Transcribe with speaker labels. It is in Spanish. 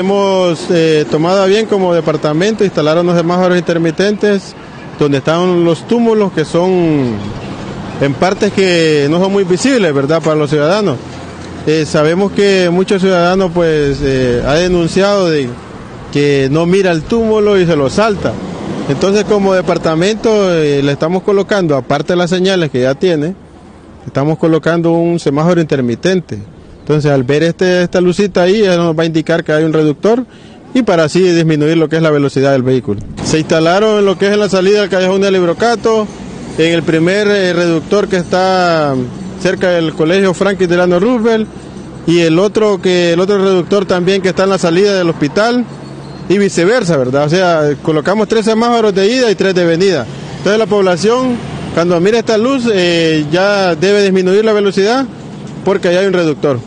Speaker 1: Hemos eh, tomado bien como departamento instalar unos semáforos intermitentes donde están los túmulos que son en partes que no son muy visibles, ¿verdad?, para los ciudadanos. Eh, sabemos que muchos ciudadanos pues eh, ha denunciado de que no mira el túmulo y se lo salta. Entonces como departamento le estamos colocando, aparte de las señales que ya tiene, estamos colocando un semáforo intermitente entonces, al ver este, esta lucita ahí, ya nos va a indicar que hay un reductor y para así disminuir lo que es la velocidad del vehículo. Se instalaron en lo que es en la salida del callejón del Librocato, en el primer eh, reductor que está cerca del colegio Franklin Delano Roosevelt y el otro que el otro reductor también que está en la salida del hospital y viceversa, ¿verdad? O sea, colocamos tres semáforos de ida y tres de venida. Entonces la población cuando mira esta luz eh, ya debe disminuir la velocidad porque ahí hay un reductor.